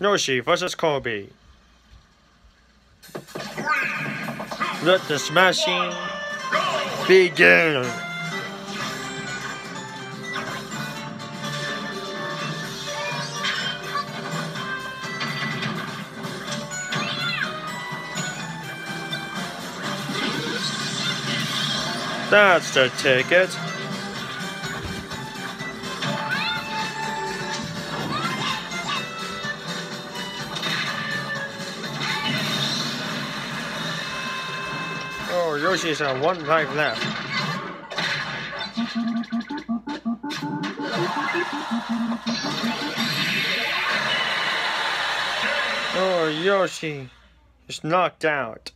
Yoshi versus Kirby. Let the smashing begin. That's the ticket. Oh, Yoshi's on one life left. Oh, Yoshi is knocked out.